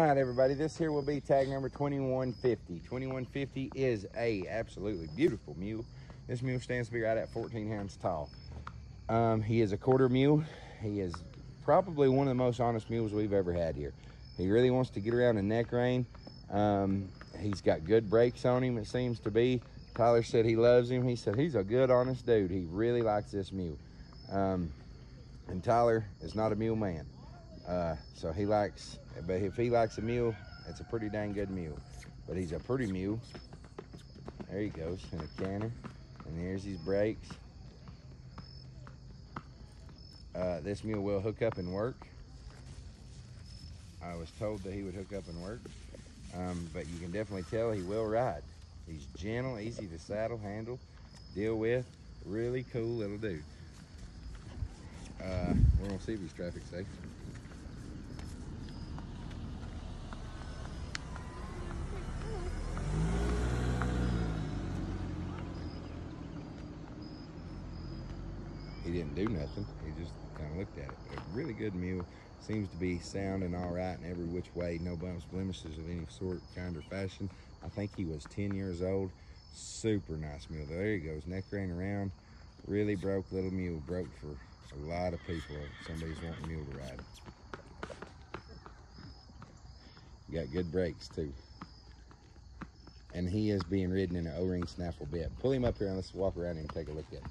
All right, everybody, this here will be tag number 2150. 2150 is a absolutely beautiful mule. This mule stands to be right at 14 hands tall. Um, he is a quarter mule. He is probably one of the most honest mules we've ever had here. He really wants to get around the neck rein. Um, he's got good brakes on him, it seems to be. Tyler said he loves him. He said he's a good, honest dude. He really likes this mule. Um, and Tyler is not a mule man. Uh, so he likes, but if he likes a mule, it's a pretty dang good mule. But he's a pretty mule. There he goes in a canner. And there's his brakes. Uh, this mule will hook up and work. I was told that he would hook up and work. Um, but you can definitely tell he will ride. He's gentle, easy to saddle, handle, deal with. Really cool little dude. Uh, we're gonna see if he's traffic safe. He didn't do nothing. He just kind of looked at it. But a really good mule. Seems to be sound and all right in every which way. No bumps, blemishes of any sort, kind or fashion. I think he was 10 years old. Super nice mule. There he goes, neck rein around. Really broke little mule. Broke for a lot of people. Somebody's wanting mule to ride. Got good brakes too. And he is being ridden in an O-ring snaffle bit. Pull him up here and let's walk around and take a look at him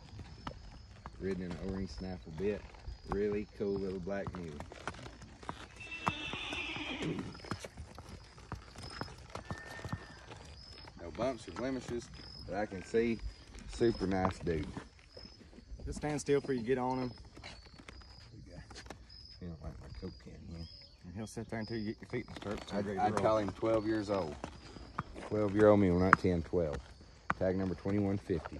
ridden in an O-ring snaffle bit. Really cool little black mule. No bumps or blemishes that I can see. Super nice dude. Just stand still before you get on him. He don't like my coke can, yeah. And he'll sit there until you get your feet in the stirrups. I'd, I'd call him 12 years old. 12 year old mule, not 10, 12. Tag number 2150.